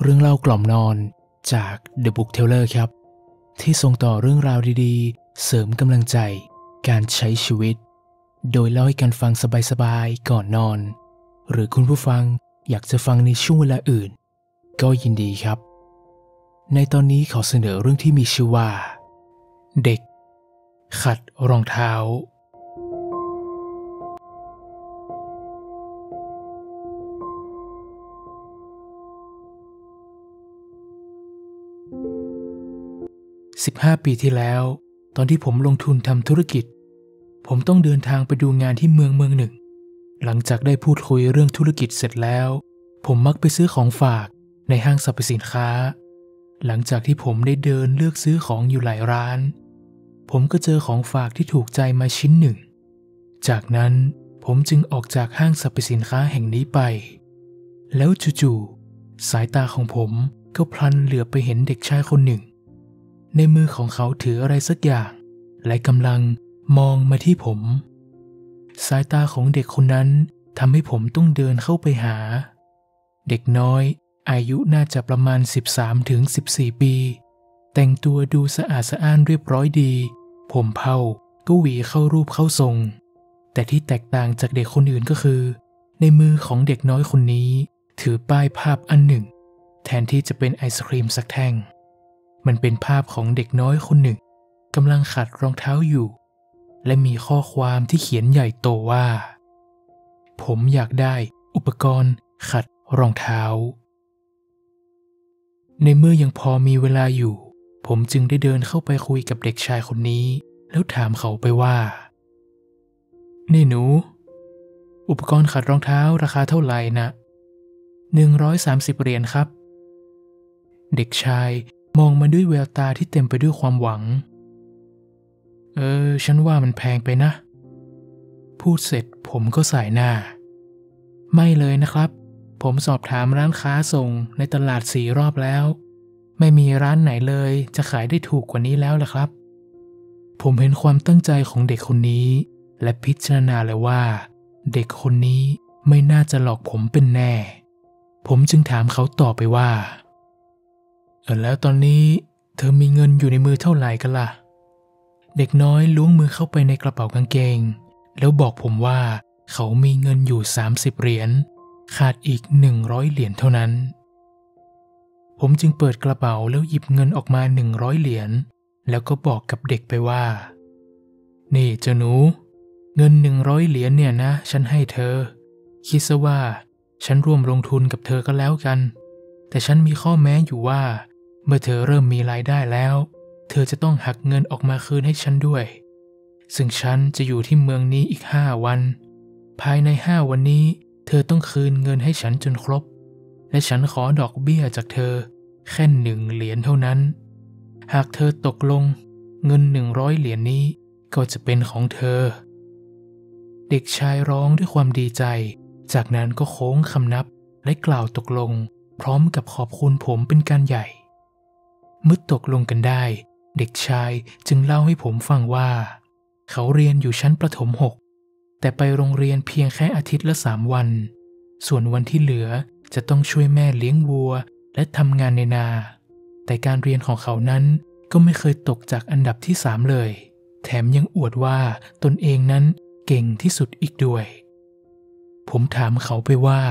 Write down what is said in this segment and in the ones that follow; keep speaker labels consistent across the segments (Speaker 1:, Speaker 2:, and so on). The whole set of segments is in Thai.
Speaker 1: เรื่องเล่ากล่อมนอนจาก The Book Teller ครับ ที่ส่งต่อเรื่องราวดีๆ เสริมกำลังใจ การใช้ชีวิต โดยเล่าให้กันฟังสบายๆ ก่อนนอน หรือคุณผู้ฟังอยากจะฟังในช่วงเวลาอื่น ก็ยินดีครับ ในตอนนี้ขอเสนอเรื่องที่มีชื่อว่า เด็ก ขัดรองเท้า 15 ปีที่แล้ว ตอนที่ผมลงทุนทำธุรกิจ ผมต้องเดินทางไปดูงานที่เมืองเมืองหนึ่ง หลังจากได้พูดคุยเรื่องธุรกิจเสร็จแล้ว ผมมักไปซื้อของฝากในห้างสรรพสินค้า หลังจากที่ผมได้เดินเลือกซื้อของอยู่หลายร้าน ผมก็เจอของฝากที่ถูกใจมาชิ้นหนึ่ง จากนั้นผมจึงออกจากห้างสรรพสินค้าแห่งนี้ไป แล้วจู่ๆสายตาของผมก็พลันเหลือบไปเห็นเด็กชายคนหนึ่ง ในมือของเขาถืออะไรสักอย่าง และกำลังมองมาที่ผม สายตาของเด็กคนนั้นทำให้ผมต้องเดินเข้าไปหา เด็กน้อย อายุน่าจะประมาณ 13ถึง14 ปี แต่งตัวดูสะอาดสะอ้านเรียบร้อยดี ผมเผาก็หวีเข้ารูปเข้าทรง แต่ที่แตกต่างจากเด็กคนอื่นก็คือ ในมือของเด็กน้อยคนนี้ ถือป้ายภาพอันหนึ่ง แทนที่จะเป็นไอศครีมสักแท่ง มันเป็นภาพของเด็กน้อยคนหนึ่งกำลังขัดรองเท้าอยู่ และมีข้อความที่เขียนใหญ่โตว่า ผมอยากได้อุปกรณ์ขัดรองเท้า ในเมื่อยังพอมีเวลาอยู่ ผมจึงได้เดินเข้าไปคุยกับเด็กชายคนนี้ แล้วถามเขาไปว่า นี่หนู อุปกรณ์ขัดรองเท้าราคาเท่าไหร่นะ130 เหรียญครับ เด็กชาย มองมาด้วยแววตาที่เต็มไปด้วยความหวัง เออ ฉันว่ามันแพงไปนะ พูดเสร็จผมก็สายหน้า ไม่เลยนะครับ ผมสอบถามร้านค้าส่งในตลาดสี่รอบแล้ว ไม่มีร้านไหนเลยจะขายได้ถูกกว่านี้แล้วล่ะครับ ผมเห็นความตั้งใจของเด็กคนนี้ และพิจารณาเลยว่า เด็กคนนี้ไม่น่าจะหลอกผมเป็นแน่ ผมจึงถามเขาต่อไปว่า แล้วตอนนี้เธอมีเงินอยู่ในมือเท่าไหร่กันล่ะ เด็กน้อยล้วงมือเข้าไปในกระเป๋ากางเกง แล้วบอกผมว่าเขามีเงินอยู่ 30 เหรียญ ขาดอีก 100 เหรียญเท่านั้น ผมจึงเปิดกระเป๋าแล้วหยิบเงินออกมา 100 เหรียญ แล้วก็บอกกับเด็กไปว่า นี่เจ้าหนู เงิน 100 เหรียญเนี่ยนะ ฉันให้เธอ คิดซะว่า ฉันร่วมลงทุนกับเธอก็แล้วกัน แต่ฉันมีข้อแม้อยู่ว่า เมื่อเธอเริ่มมีรายได้แล้ว เธอจะต้องหักเงินออกมาคืนให้ฉันด้วย ซึ่งฉันจะอยู่ที่เมืองนี้อีกห้าวัน ภายในห้าวันนี้ เธอต้องคืนเงินให้ฉันจนครบ และฉันขอดอกเบี้ยจากเธอ แค่หนึ่งเหรียญเท่านั้น หากเธอตกลง เงินหนึ่งร้อยเหรียญนี้ก็จะเป็นของเธอ เด็กชายร้องด้วยความดีใจ จากนั้นก็โค้งคำนับและกล่าวตกลง พร้อมกับขอบคุณผมเป็นการใหญ่ มื่อตกลงกันได้ เด็กชายจึงเล่าให้ผมฟังว่า เขาเรียนอยู่ชั้นประถมหกแต่ไปโรงเรียนเพียงแค่อาทิตย์ละสามวัน ส่วนวันที่เหลือจะต้องช่วยแม่เลี้ยงวัวและทำงานในนา แต่การเรียนของเขานั้นก็ไม่เคยตกจากอันดับที่สามเลย แถมยังอวดว่าตนเองนั้นเก่งที่สุดอีกด้วย ผมถามเขาไปว่า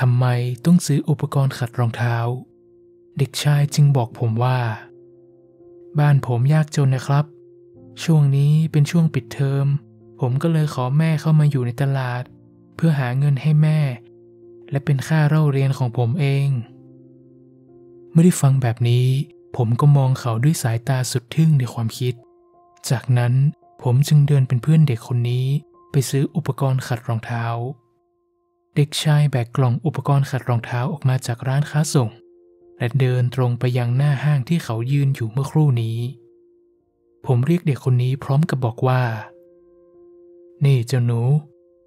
Speaker 1: ทำไมต้องซื้ออุปกรณ์ขัดรองเท้า เด็กชายจึงบอกผมว่า บ้านผมยากจนนะครับ ช่วงนี้เป็นช่วงปิดเทอม ผมก็เลยขอแม่เข้ามาอยู่ในตลาด เพื่อหาเงินให้แม่ และเป็นค่าเล่าเรียนของผมเองเมื่อได้ฟังแบบนี้ ผมก็มองเขาด้วยสายตาสุดทึ่งในความคิด จากนั้นผมจึงเดินเป็นเพื่อนเด็กคนนี้ไปซื้ออุปกรณ์ขัดรองเท้า เด็กชายแบกกล่องอุปกรณ์ขัดรองเท้าออกมาจากร้านค้าส่ง และเดินตรงไปยังหน้าห้างที่เขายืนอยู่เมื่อครู่นี้ ผมเรียกเด็กคนนี้พร้อมกับบอกว่า นี่เจ้าหนู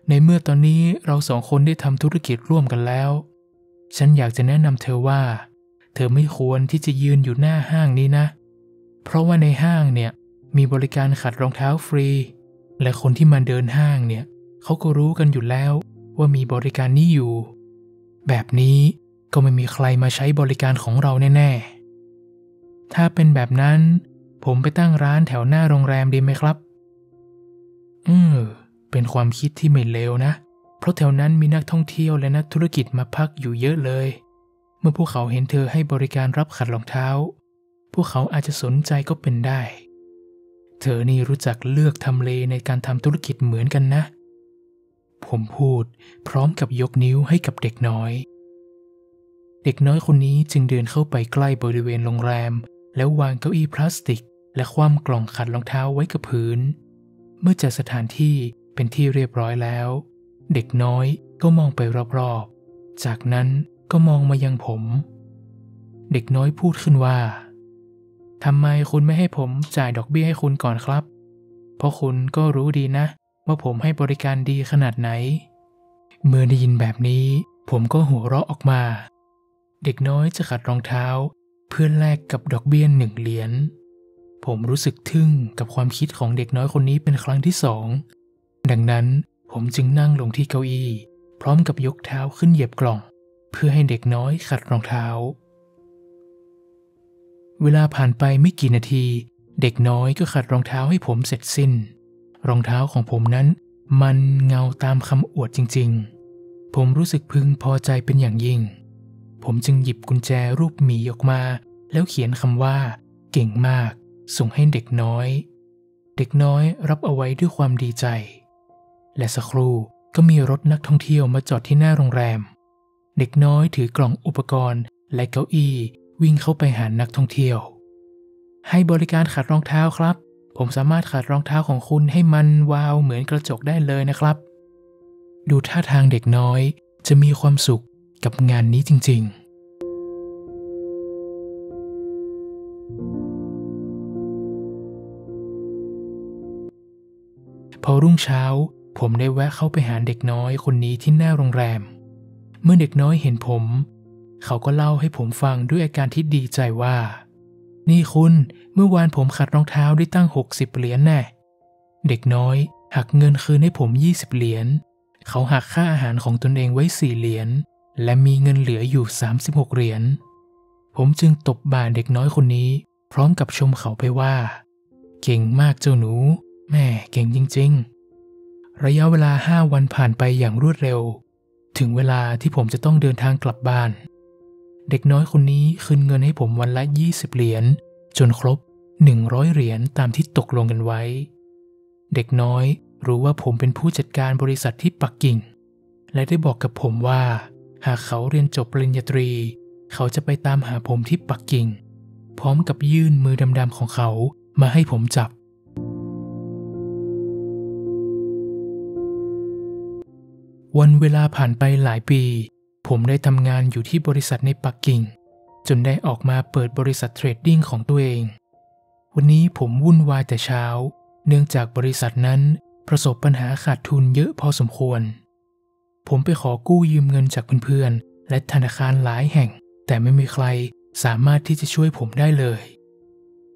Speaker 1: ในเมื่อตอนนี้เราสองคนได้ทำธุรกิจร่วมกันแล้ว ฉันอยากจะแนะนำเธอว่า เธอไม่ควรที่จะยืนอยู่หน้าห้างนี้นะ เพราะว่าในห้างเนี่ยมีบริการขัดรองเท้าฟรี และคนที่มาเดินห้างเนี่ยเขาก็รู้กันอยู่แล้วว่ามีบริการนี้อยู่ แบบนี้ ก็ไม่มีใครมาใช้บริการของเราแน่ๆ ถ้าเป็นแบบนั้น ผมไปตั้งร้านแถวหน้าโรงแรมดีไหมครับ อืมเป็นความคิดที่ไม่เลวนะ เพราะแถวนั้นมีนักท่องเที่ยวและนักธุรกิจมาพักอยู่เยอะเลย เมื่อพวกเขาเห็นเธอให้บริการรับขัดรองเท้า พวกเขาอาจจะสนใจก็เป็นได้ เธอนี่รู้จักเลือกทำเลในการทำธุรกิจเหมือนกันนะ ผมพูดพร้อมกับยกนิ้วให้กับเด็กน้อย เด็กน้อยคนนี้จึงเดินเข้าไปใกล้บริเวณโรงแรม แล้ววางเก้าอี้พลาสติก และคว่ำกล่องขัดรองเท้าไว้กับพื้น เมื่อจัดสถานที่เป็นที่เรียบร้อยแล้ว เด็กน้อยก็มองไปรอบๆ จากนั้นก็มองมายังผม เด็กน้อยพูดขึ้นว่าทำไมคุณไม่ให้ผมจ่ายดอกเบี้ยให้คุณก่อนครับ เพราะคุณก็รู้ดีนะ ว่าผมให้บริการดีขนาดไหน เมื่อได้ยินแบบนี้ ผมก็หัวเราะออกมา เด็กน้อยจะขัดรองเท้า เพื่อแลกกับดอกเบี้ยหนึ่งเหรียญ ผมรู้สึกทึ่งกับความคิดของเด็กน้อยคนนี้เป็นครั้งที่สอง ดังนั้นผมจึงนั่งลงที่เก้าอี้ พร้อมกับยกเท้าขึ้นเหยียบกล่อง เพื่อให้เด็กน้อยขัดรองเท้า เวลาผ่านไปไม่กี่นาที เด็กน้อยก็ขัดรองเท้าให้ผมเสร็จสิ้น รองเท้าของผมนั้น มันเงาตามคำอวดจริง ๆ ผมรู้สึกพึงพอใจเป็นอย่างยิ่ง ผมจึงหยิบกุญแจรูปหมีออกมา แล้วเขียนคำว่า เก่งมาก ส่งให้เด็กน้อย เด็กน้อยรับเอาไว้ด้วยความดีใจ และสักครู่ก็มีรถนักท่องเที่ยวมาจอดที่หน้าโรงแรม เด็กน้อยถือกล่องอุปกรณ์และเก้าอี้วิ่งเข้าไปหานักท่องเที่ยว ให้บริการขัดรองเท้าครับ ผมสามารถขัดรองเท้าของคุณให้มันวาวเหมือนกระจกได้เลยนะครับ ดูท่าทางเด็กน้อยจะมีความสุข กับงานนี้จริง ๆพอรุ่งเช้า ผมได้แวะเข้าไปหาเด็กน้อยคนนี้ที่หน้าโรงแรม เมื่อเด็กน้อยเห็นผม เขาก็เล่าให้ผมฟังด้วยอาการที่ดีใจว่า นี่คุณเมื่อวานผมขัดรองเท้าได้ตั้ง 60 เหรียญแน่ เด็กน้อยหักเงินคืนให้ผม 20 เหรียญ เขาหักค่าอาหารของตนเองไว้ 4 เหรียญ และมีเงินเหลืออยู่ 36 เหรียญ ผมจึงตบบ่าเด็กน้อยคนนี้ พร้อมกับชมเขาไปว่า เก่งมากเจ้าหนู แม่เก่งจริง ๆ ระยะเวลาห้าวันผ่านไปอย่างรวดเร็ว ถึงเวลาที่ผมจะต้องเดินทางกลับบ้าน เด็กน้อยคนนี้คืนเงินให้ผมวันละ 20 เหรียญ จนครบ 100 เหรียญตามที่ตกลงกันไว้ เด็กน้อยรู้ว่าผมเป็นผู้จัดการบริษัทที่ปักกิ่ง และได้บอกกับผมว่า หากเขาเรียนจบปริญญาตรี เขาจะไปตามหาผมที่ปักกิ่ง พร้อมกับยื่นมือดำๆของเขามาให้ผมจับ วันเวลาผ่านไปหลายปี ผมได้ทำงานอยู่ที่บริษัทในปักกิ่ง จนได้ออกมาเปิดบริษัทเทรดดิ้งของตัวเอง วันนี้ผมวุ่นวายแต่เช้า เนื่องจากบริษัทนั้นประสบปัญหาขาดทุนเยอะพอสมควร ผมไปขอกู้ยืมเงินจากเพื่อนๆ และธนาคารหลายแห่ง แต่ไม่มีใครสามารถที่จะช่วยผมได้เลย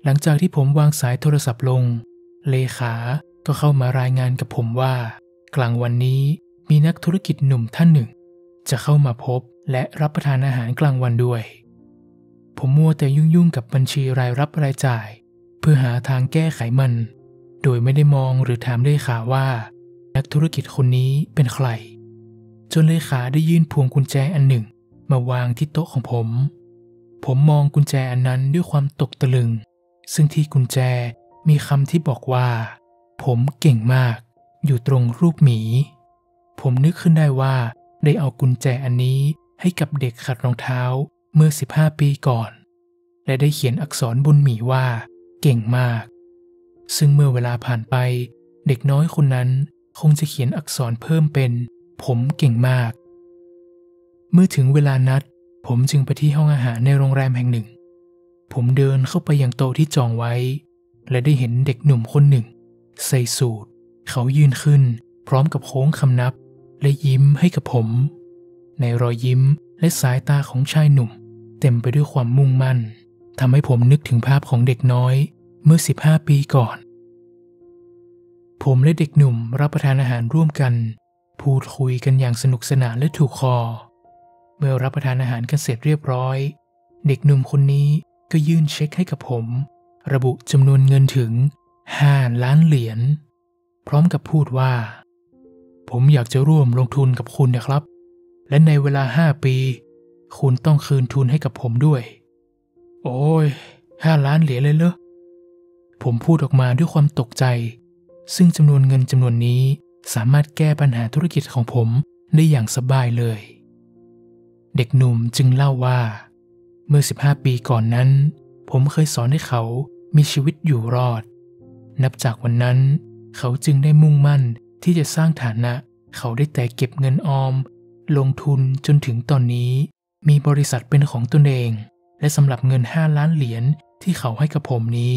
Speaker 1: หลังจากที่ผมวางสายโทรศัพท์ลง เลขาก็เข้ามารายงานกับผมว่า กลางวันนี้มีนักธุรกิจหนุ่มท่านหนึ่ง จะเข้ามาพบและรับประทานอาหารกลางวันด้วย ผมมัวแต่ยุ่งๆกับบัญชีรายรับรายจ่าย เพื่อหาทางแก้ไขมัน โดยไม่ได้มองหรือถามเลขาว่า นักธุรกิจคนนี้เป็นใคร จนเลขาได้ยื่นพวงกุญแจอันหนึ่ง มาวางที่โต๊ะของผม ผมมองกุญแจอันนั้นด้วยความตกตะลึง ซึ่งที่กุญแจมีคำที่บอกว่า ผมเก่งมาก อยู่ตรงรูปหมี ผมนึกขึ้นได้ว่า ได้เอากุญแจอันนี้ให้กับเด็กขัดรองเท้าเมื่อ 15 ปีก่อน และได้เขียนอักษรบนหมีว่า เก่งมาก ซึ่งเมื่อเวลาผ่านไป เด็กน้อยคนนั้นคงจะเขียนอักษรเพิ่มเป็น ผมเก่งมาก เมื่อถึงเวลานัด ผมจึงไปที่ห้องอาหารในโรงแรมแห่งหนึ่ง ผมเดินเข้าไปยังโต๊ะที่จองไว้ และได้เห็นเด็กหนุ่มคนหนึ่ง ใส่สูทเขายืนขึ้น พร้อมกับโค้งคำนับ และยิ้มให้กับผม ในรอยยิ้มและสายตาของชายหนุ่ม เต็มไปด้วยความมุ่งมั่นทำให้ผมนึกถึงภาพของเด็กน้อยเมื่อ 15 ปีก่อน ผมและเด็กหนุ่มรับประทานอาหารร่วมกัน พูดคุยกันอย่างสนุกสนานและถูกคอ เมื่อรับประทานอาหารกันเสร็จเรียบร้อย เด็กหนุ่มคนนี้ก็ยื่นเช็คให้กับผม ระบุจำนวนเงินถึง5ล้านเหรียญ พร้อมกับพูดว่า ผมอยากจะร่วมลงทุนกับคุณนะครับ และในเวลา5ปี คุณต้องคืนทุนให้กับผมด้วย โอ้ยห้าล้านเหรียญเลยเหรอผมพูดออกมาด้วยความตกใจ ซึ่งจำนวนเงินจำนวนนี้ สามารถแก้ปัญหาธุรกิจของผมได้อย่างสบายเลย เด็กหนุ่มจึงเล่าว่า เมื่อ 15 ปีก่อนนั้น ผมเคยสอนให้เขามีชีวิตอยู่รอด นับจากวันนั้น เขาจึงได้มุ่งมั่นที่จะสร้างฐานะ เขาได้แต่เก็บเงินออม ลงทุนจนถึงตอนนี้ มีบริษัทเป็นของตนเอง และสำหรับเงิน 5 ล้านเหรียญที่เขาให้กับผมนี้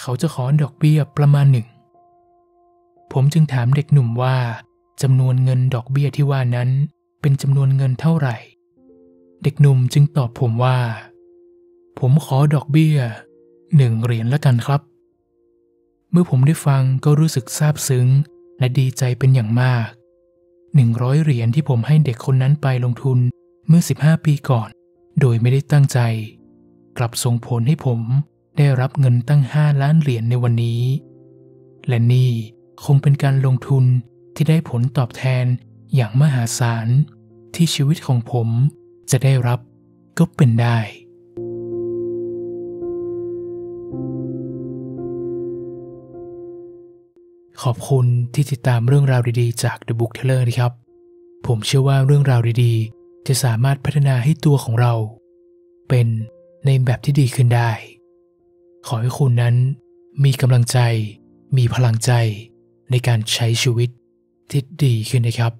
Speaker 1: เขาจะขอดอกเบี้ยประมาณหนึ่ง ผมจึงถามเด็กหนุ่มว่าจำนวนเงินดอกเบี้ยที่ว่านั้น เป็นจำนวนเงินเท่าไหร่ เด็กหนุ่มจึงตอบผมว่า ผมขอดอกเบี้ยหนึ่งเหรียญละกันครับ เมื่อผมได้ฟังก็รู้สึกซาบซึ้ง และดีใจเป็นอย่างมากหนึ่งร้อยเหรียญที่ผมให้เด็กคนนั้นไปลงทุนเมื่อ 15 ปีก่อน โดยไม่ได้ตั้งใจ กลับส่งผลให้ผมได้รับเงินตั้ง 5 ล้านเหรียญในวันนี้ และนี่ คงเป็นการลงทุนที่ได้ผลตอบแทนอย่างมหาศาล ที่ชีวิตของผมจะได้รับก็เป็นได้ ขอบคุณที่ติดตามเรื่องราวดีๆ จาก The Book Teller นะครับ ผมเชื่อว่าเรื่องราวดีๆ จะสามารถพัฒนาให้ตัวของเรา เป็นในแบบที่ดีขึ้นได้ ขอให้คุณนั้นมีกำลังใจ มีพลังใจ ในการใช้ชีวิตที่ดีขึ้นนะครับ